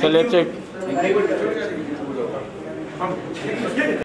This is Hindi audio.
So let's check.